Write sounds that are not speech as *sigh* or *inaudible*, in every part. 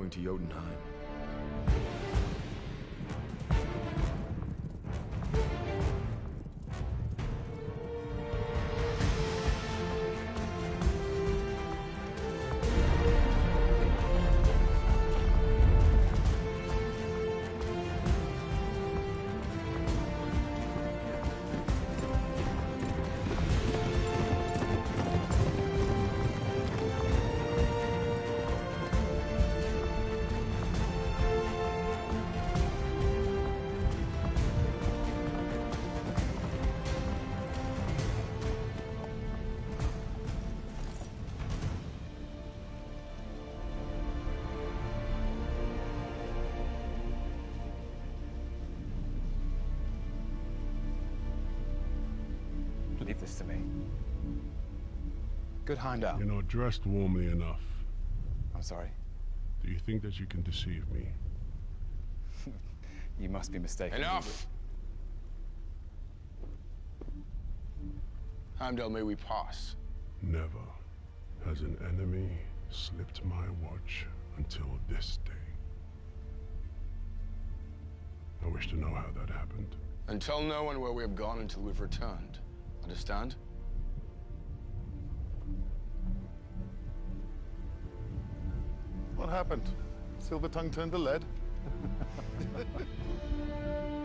going to Jotunheim. Leave this to me. Good Heimdall. You're not dressed warmly enough. I'm sorry. Do you think that you can deceive me? *laughs* You must be mistaken. Enough! Heimdall, may we pass? Never has an enemy slipped my watch until this day. I wish to know how that happened. And tell no one where we have gone until we've returned. Understand? What happened? Silver tongue turned to lead? *laughs*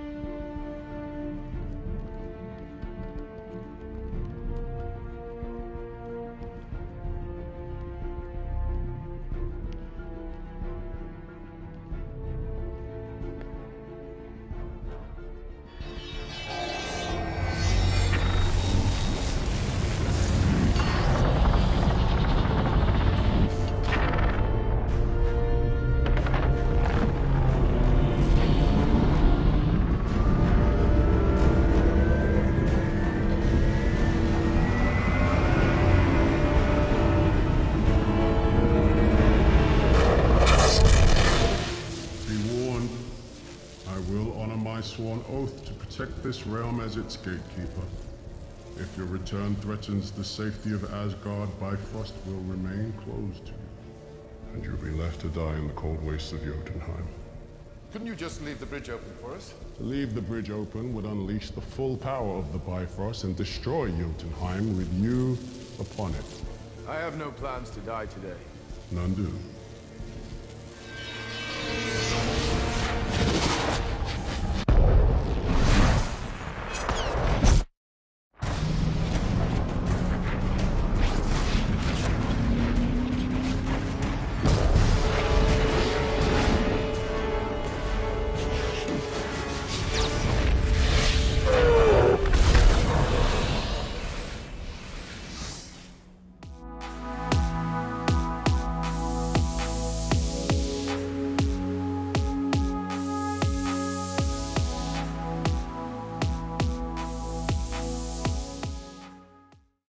my sworn oath to protect this realm as its gatekeeper. If your return threatens the safety of Asgard, Bifrost will remain closed to you. And you'll be left to die in the cold wastes of Jotunheim. Couldn't you just leave the bridge open for us? To leave the bridge open would unleash the full power of the Bifrost and destroy Jotunheim with you upon it. I have no plans to die today. None do.